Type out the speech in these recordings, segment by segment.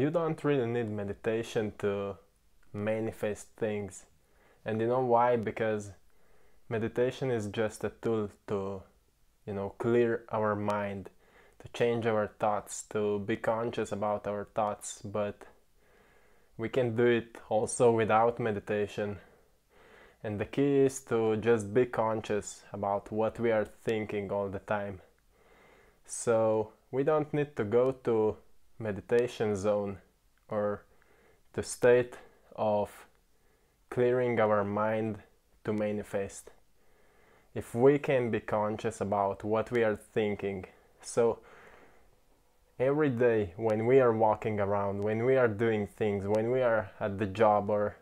you don't really need meditation to manifest things. And you know why? Because meditation is just a tool to, you know, clear our mind, to change our thoughts, to be conscious about our thoughts. But we can do it also without meditation. And the key is to just be conscious about what we are thinking all the time. So we don't need to go to meditation zone or the state of clearing our mind to manifest. If we can be conscious about what we are thinking, so every day when we are walking around, when we are doing things, when we are at the job or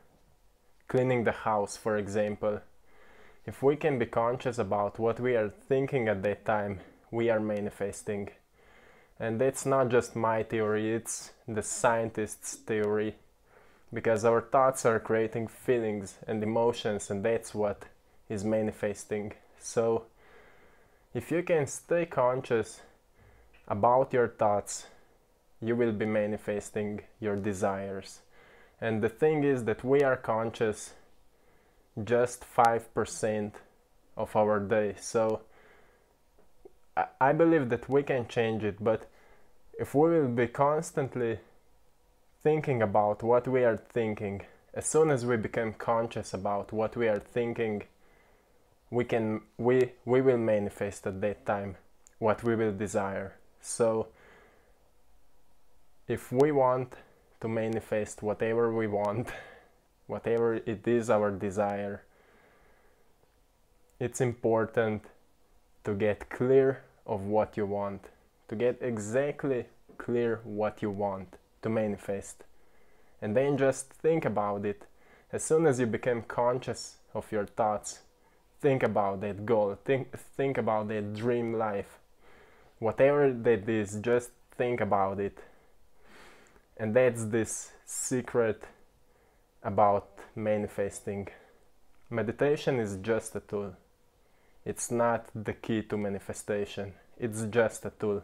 cleaning the house, for example, if we can be conscious about what we are thinking at that time, we are manifesting. And it's not just my theory, it's the scientists' theory. Because our thoughts are creating feelings and emotions, and that's what is manifesting. So, if you can stay conscious about your thoughts, you will be manifesting your desires. And the thing is that we are conscious just 5% of our day. So I believe that we can change it, but if we will be constantly thinking about what we are thinking, as soon as we become conscious about what we are thinking, we can we we will manifest at that time what we will desire. So if we want to manifest whatever we want, whatever it is our desire. It's important to get clear of what you want, to get exactly clear what you want to manifest. And then just think about it. As soon as you become conscious of your thoughts, think about that goal, think, think about that dream life. Whatever that is, just think about it and that's this secret about manifesting meditation is just a tool it's not the key to manifestation it's just a tool.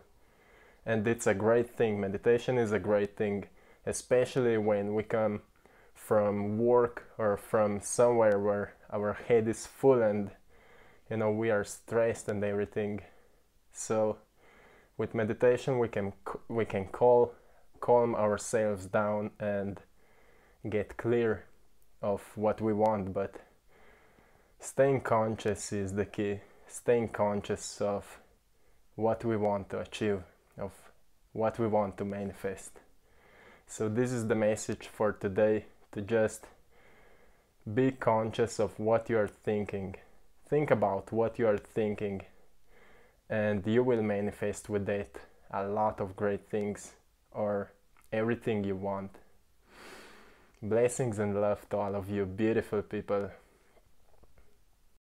And it's a great thing. Meditation is a great thing especially when we come from work or from somewhere where our head is full and you know we are stressed and everything. So with meditation we can we can call calm ourselves down and get clear of what we want. But staying conscious is the key. Staying conscious of what we want to achieve of what we want to manifest so this is the message for today to just be conscious of what you are thinking think about what you are thinking and you will manifest with it a lot of great things or everything you want. Blessings and love to all of you beautiful people.